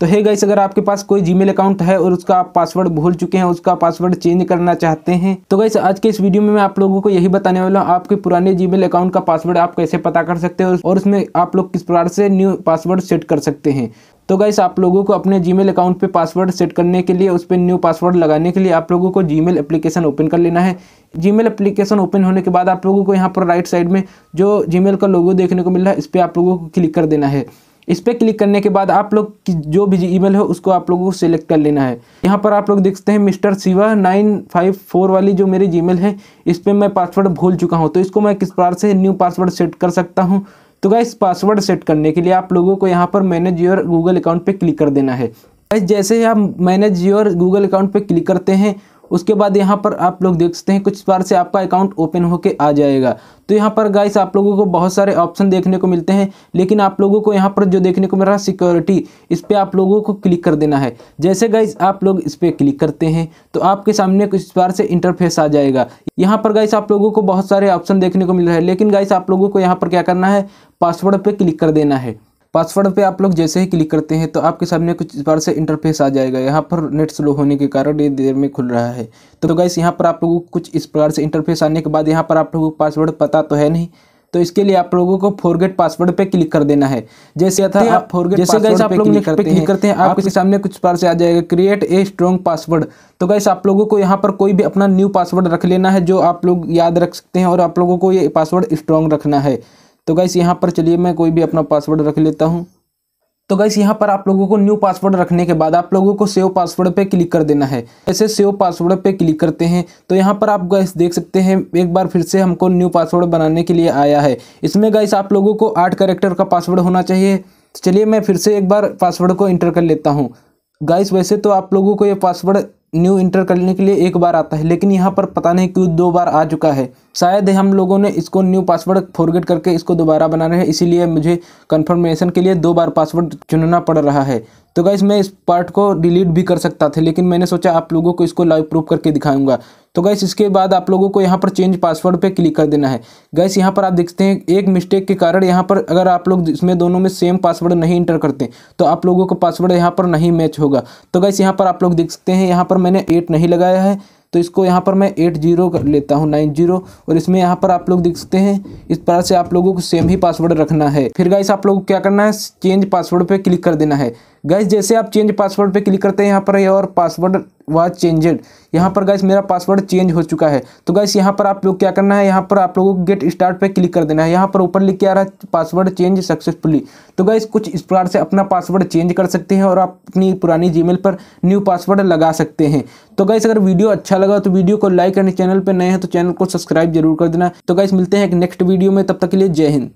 तो है गाइस अगर आपके पास कोई जीमेल अकाउंट है और उसका आप पासवर्ड भूल चुके हैं, उसका पासवर्ड चेंज करना चाहते हैं तो गाइस आज के इस वीडियो में मैं आप लोगों को यही बताने वाला हूँ, आपके पुराने जीमेल अकाउंट का पासवर्ड आप कैसे पता कर सकते हैं और उसमें आप लोग किस प्रकार से न्यू पासवर्ड सेट कर सकते हैं। तो गाइस आप लोगों को अपने जीमेल अकाउंट पे पासवर्ड सेट करने के लिए, उस पर न्यू पासवर्ड लगाने के लिए आप लोगों को जीमेल एप्लीकेशन ओपन कर लेना है। जीमेल एप्लीकेशन ओपन होने के बाद आप लोगों को यहाँ पर राइट साइड में जो जीमेल का लोगो देखने को मिल रहा है, इस पर आप लोगों को क्लिक कर देना है। इस पर क्लिक करने के बाद आप लोग की जो भी ईमेल है उसको आप लोगों को सिलेक्ट कर लेना है। यहाँ पर आप लोग देखते हैं mister Shiva nine five four वाली जो मेरी जीमेल है, इस पर मैं पासवर्ड भूल चुका हूँ। तो इसको मैं किस प्रकार से न्यू पासवर्ड सेट कर सकता हूँ? तो गाइस पासवर्ड सेट करने के लिए आप लोगों को यहाँ पर मैनेज योर गूगल अकाउंट पर क्लिक कर देना है। जैसे ही आप मैनेज योर गूगल अकाउंट पर क्लिक करते हैं उसके बाद यहाँ पर आप लोग देख सकते हैं, कुछ बार से आपका अकाउंट ओपन होके आ जाएगा। तो यहाँ पर गाइस आप लोगों को बहुत सारे ऑप्शन देखने को मिलते हैं, लेकिन आप लोगों को यहाँ पर जो देखने को मिल रहा है सिक्योरिटी इस पर आप लोगों को क्लिक कर देना है। जैसे गाइस आप लोग इस पर क्लिक करते हैं तो आपके सामने कुछ बार से इंटरफेस आ जाएगा। यहाँ पर गाइस आप लोगों को बहुत सारे ऑप्शन देखने को मिल रहा है, लेकिन गाइस आप लोगों को यहाँ पर क्या करना है पासवर्ड पर क्लिक कर देना है। पासवर्ड पे आप लोग जैसे ही क्लिक करते हैं तो आपके सामने कुछ इस बार से इंटरफेस आ जाएगा। यहाँ पर नेट स्लो होने के कारण ये देर में खुल रहा है। तो गाइस यहाँ पर आप लोगों को कुछ इस प्रकार से इंटरफेस आने के बाद यहाँ पर आप लोगों को पासवर्ड पता तो है नहीं। तो इसके लिए आप लोगों को फॉरगेट पासवर्ड पे क्लिक कर देना है। जैसे था आप फॉरगेट जैसे गाइस आप लोग क्लिक करते हैं करते हैं आपके सामने कुछ बार से आ जाएगा क्रिएट ए स्ट्रॉन्ग पासवर्ड तो गाइस आप लोगों को यहाँ पर कोई भी अपना न्यू पासवर्ड रख लेना है जो आप लोग याद रख सकते हैं और आप लोगों को ये पासवर्ड स्ट्रॉन्ग रखना है। तो गाइस यहाँ पर चलिए मैं कोई भी अपना पासवर्ड रख लेता हूँ। तो गाइस यहाँ पर आप लोगों को न्यू पासवर्ड रखने के बाद आप लोगों को सेव पासवर्ड पे क्लिक कर देना है। ऐसे सेव पासवर्ड पे क्लिक करते हैं तो यहाँ पर आप गाइस देख सकते हैं, एक बार फिर से हमको न्यू पासवर्ड बनाने के लिए आया है। इसमें गाइस आप लोगों को आठ करेक्टर का पासवर्ड होना चाहिए। चलिए मैं फिर से एक बार पासवर्ड को इंटर कर लेता हूँ। गाइस वैसे तो आप लोगों को ये पासवर्ड न्यू इंटर करने के लिए एक बार आता है, लेकिन यहाँ पर पता नहीं क्यों दो बार आ चुका है। शायद हम लोगों ने इसको न्यू पासवर्ड फॉरगेट करके इसको दोबारा बना रहे हैं, इसीलिए मुझे कंफर्मेशन के लिए दो बार पासवर्ड चुनना पड़ रहा है। तो गाइस मैं इस पार्ट को डिलीट भी कर सकता था, लेकिन मैंने सोचा आप लोगों को इसको लाइव प्रूफ करके दिखाऊँगा। तो गैस इसके बाद आप लोगों को यहाँ पर चेंज पासवर्ड पे क्लिक कर देना है। गैस यहाँ पर आप देखते हैं, एक मिस्टेक के कारण यहाँ पर अगर आप लोग इसमें दोनों में सेम पासवर्ड नहीं इंटर करते तो आप लोगों को पासवर्ड यहाँ पर नहीं मैच होगा। तो गैस यहाँ पर आप लोग देख सकते हैं, यहाँ पर मैंने एट नहीं लगाया है। तो इसको यहाँ पर मैं एट ज़ीरो कर लेता हूँ नाइन ज़ीरो और इसमें यहाँ पर आप लोग देख सकते हैं, इस तरह से आप लोगों को सेम ही पासवर्ड रखना है। फिर गाइस आप लोगों को क्या करना है? चेंज पासवर्ड पे क्लिक कर देना है। गाइस जैसे आप चेंज पासवर्ड पे क्लिक करते हैं, यहाँ पर और पासवर्ड वाज चेंजेड यहाँ पर गाइस मेरा पासवर्ड चेंज हो चुका है। तो गाइस यहाँ पर आप लोग क्या करना है? यहाँ पर आप लोगों को गेट स्टार्ट पे क्लिक कर देना है। यहाँ पर ऊपर लिख के आ रहा है पासवर्ड चेंज सक्सेसफुली तो गाइस कुछ इस प्रकार से अपना पासवर्ड चेंज कर सकते हैं और आप अपनी पुरानी जीमेल पर न्यू पासवर्ड लगा सकते हैं। तो गाइस अगर वीडियो अच्छा लगा तो वीडियो को लाइक करने चैनल पर नए हैं तो चैनल को सब्सक्राइब ज़रूर कर देना। तो गाइस मिलते हैं एक नेक्स्ट वीडियो में। तब तक के लिए जय हिंद।